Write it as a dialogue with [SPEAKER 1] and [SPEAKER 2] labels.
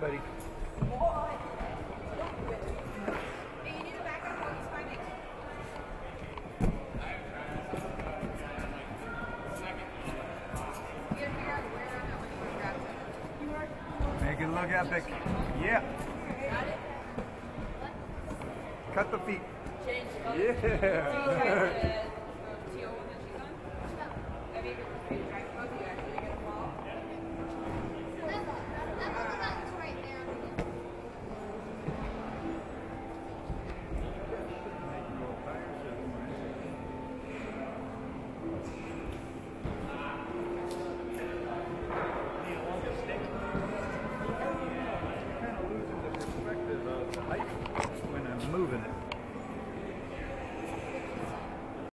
[SPEAKER 1] Buddy. Make it look epic. Yeah. Cut the feet. Yeah. moving it.